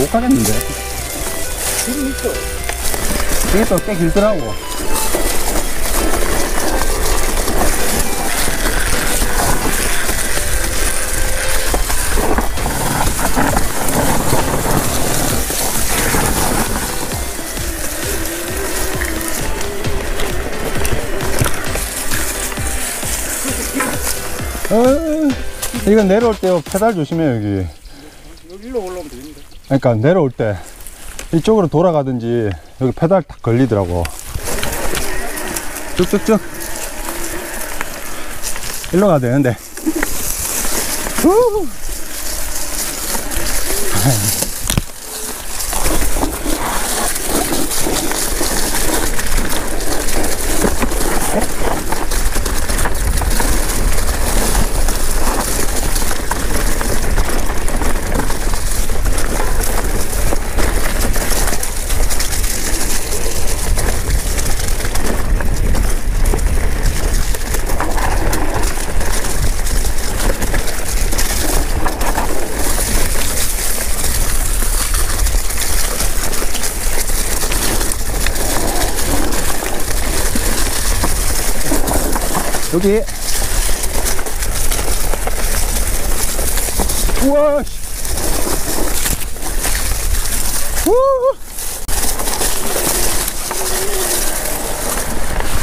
못 가겠는데. 길이 있어. 이게 또 꽤 길더라고. 어, 이건 내려올 때 페달 조심해 여기. 여기로 올라오면 되는데. 그러니까 내려올 때 이쪽으로 돌아가든지 여기 페달 딱 걸리더라고. 쭉쭉쭉. 일로 가야 되는데 여기 우와 씨. 우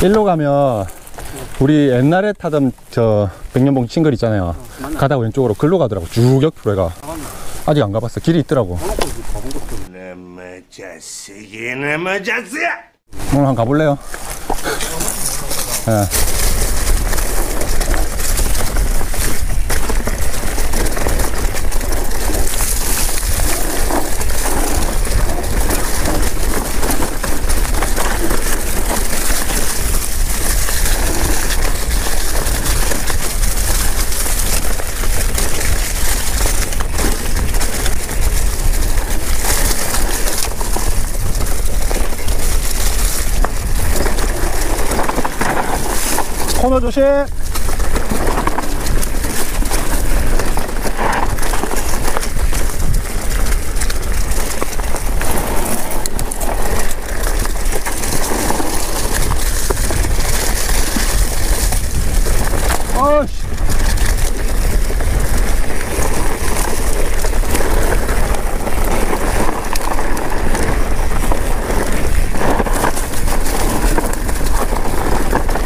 일로 가면 우리 옛날에 타던 저 백년봉 싱글 있잖아요 가다가 왼쪽으로 글로 가더라고 쭉 옆으로 해가 아직 안 가봤어 길이 있더라고! 오늘 한번 가볼래요? 예. 코너 조심. 어씨.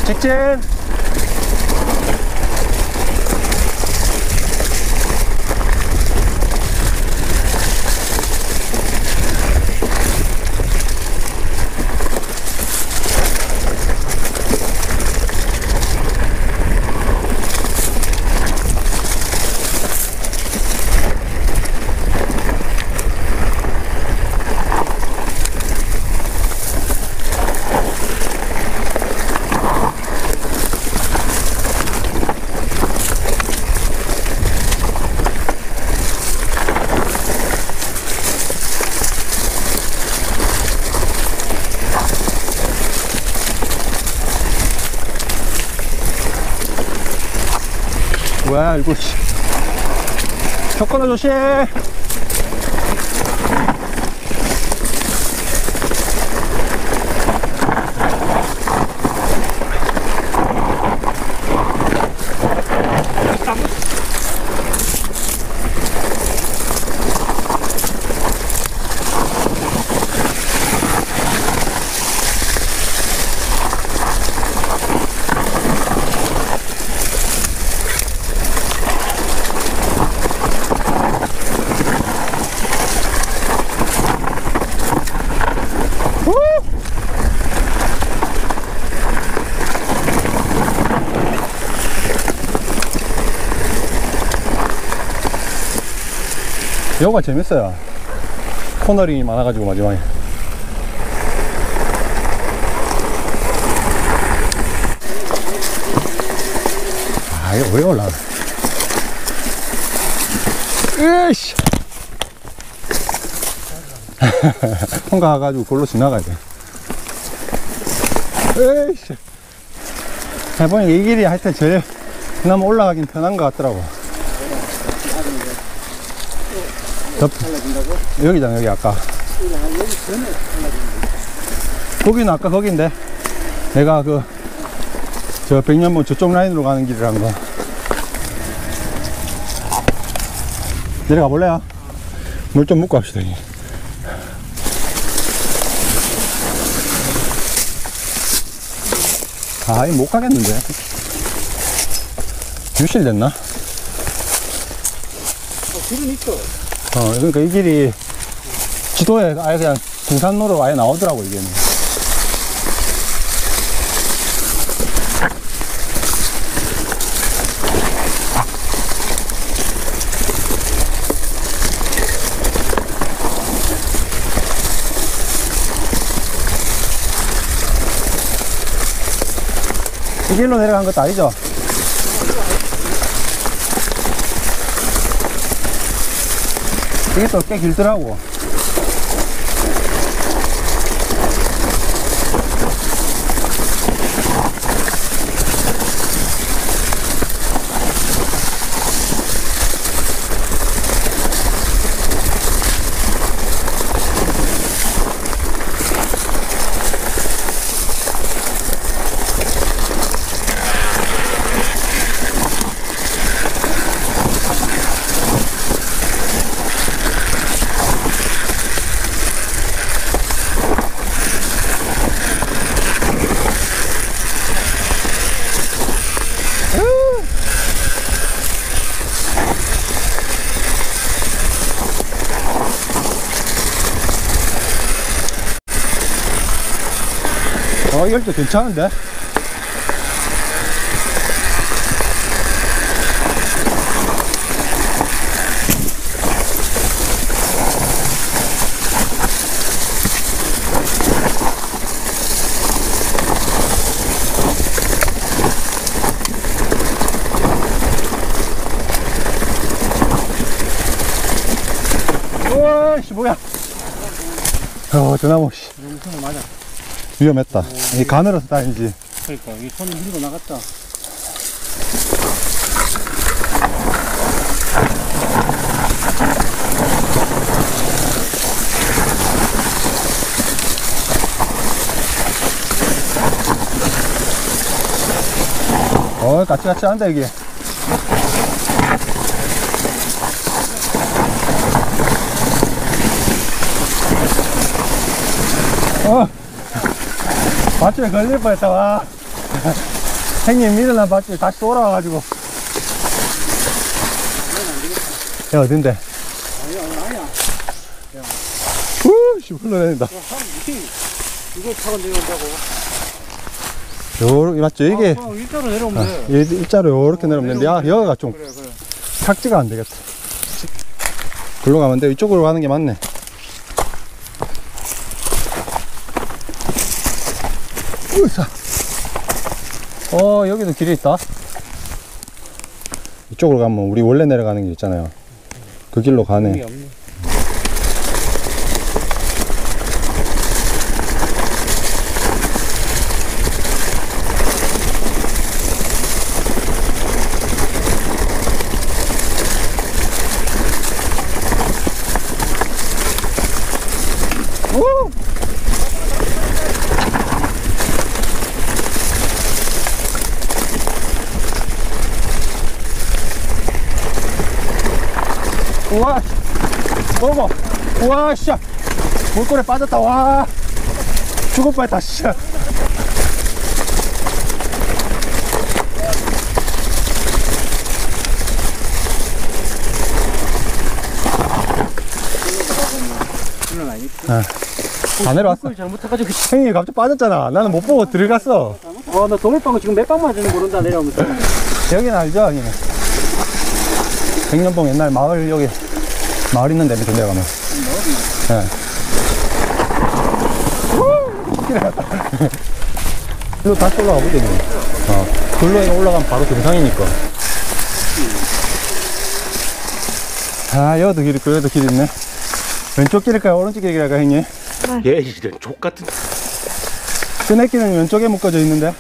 직진 이거 씨. 벽거나 조심 여가 재밌어요. 코너링이 많아가지고 마지막에. 아 이거 왜 올라가 으이씨. 통과가가지고 골로 지나가야 돼. 으이씨. 해보니까 이 길이 하여튼 제일 그나마 올라가긴 편한 것 같더라고 접, 달라진다고? 여기잖아, 여기 아까. 거기는 아까 거긴데. 내가 그, 저 백년봉 저쪽 라인으로 가는 길이란 거. 내려가 볼래요? 물 좀 묻고 합시다. 아, 이못 가겠는데. 유실됐나? 어, 길은 있어. 어, 그러니까 이 길이 지도에 아예 그냥 등산로로 아예 나오더라고, 이게. 이 길로 내려간 것도 아니죠? 이게 또 꽤 길더라고. 어, 이것도 괜찮은데? 뭐야. 어, 저나무, 씨. 영상을 맞아. 위험했다. 이 가늘어서 다니지. 그러니까 이 손을 밀고 나갔다. 어, 까치까치 한다, 이게. 어, 밧줄에 걸릴 뻔했다, 와. 형님 밀어난 밧줄 다시 돌아와가지고. 야, 어딘데? 아니야 아니야. 후, 씨, 흘러내린다. 이거 타고 내려온다고. 요, 맞죠? 이게, 어, 일자로 내려오면 돼. 일- 일자로 요렇게 내려오면 되는데, 야, 여기가 좀 그래 그래. 착지가 안 되겠다. 글로 가면 돼. 이쪽으로 가는 게 맞네. 으쌰. 어, 여기도 길이 있다. 이쪽으로 가면 우리 원래 내려가는 길 있잖아요. 그 길로 가네. 없네. 오! 우와, 어머, 우 와, 씨, 물골에 빠졌다, 와, 죽을 뻔했다, 씨. 아니. 다 내려왔어. 잘못해가지고. 형이 갑자기 빠졌잖아. 나는 못 보고 들어갔어. 어, 나 도물방울 지금 몇 방 맞은지 모른다 내려오면서. 여기는 알죠, 여기는. 백년봉 옛날 마을 여기 마을 있는데 밑에 내려가면. 예. 이거 다시 올라가 보자, 이거. 어. 글로 올라가면 바로 정상이니까. 아, 여기도 길 있고, 여기도 길 있네. 왼쪽 길일까요? 오른쪽 길일까요, 형님? 얘 이런 족 같은. 끈에끼는 왼쪽에 묶어져 있는데.